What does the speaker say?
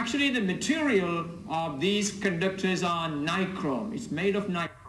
Actually, the material of these conductors are nichrome. It's made of nichrome.